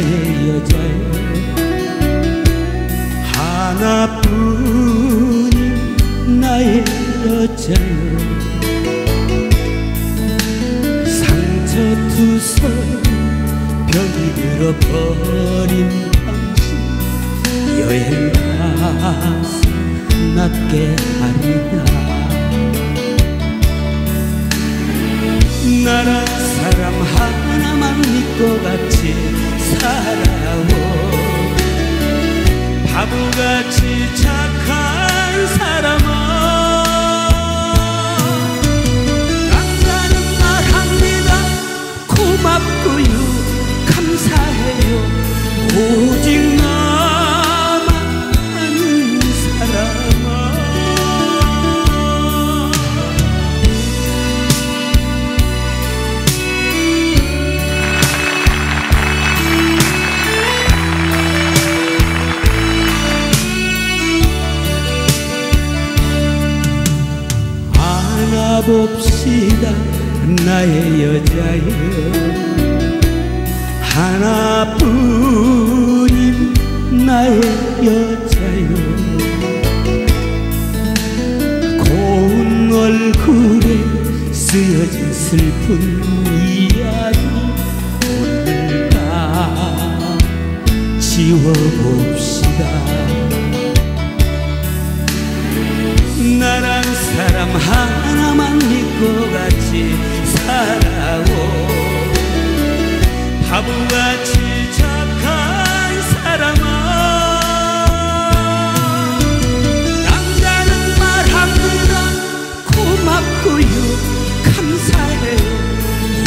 나의 여자 하나뿐인 나의 여자 상처투성 병이 들어버린 당신 여행 가서 낫게 하리라 나란 사람 하나만 믿고 같 지. 오직 나만 아는 사람아. 안아봅시다 나의 여자여. 하나뿐인 나의 여자여 고운 얼굴에 쓰여진 슬픈 이야기 오늘 다 지워봅시다 고맙고요 감사해요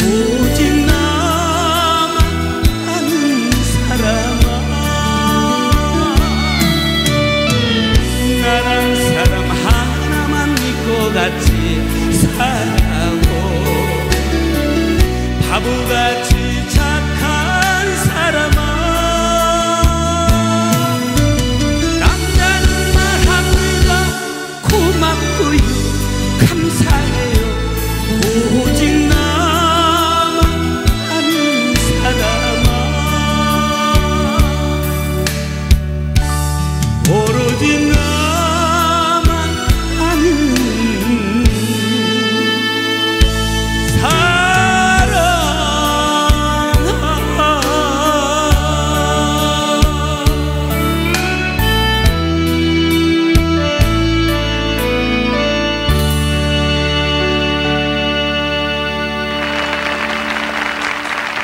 오직 나만 아는 사람아. 나란 사람 하나만 믿고 같이 살아오. 바보같이 오직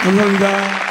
감사합니다.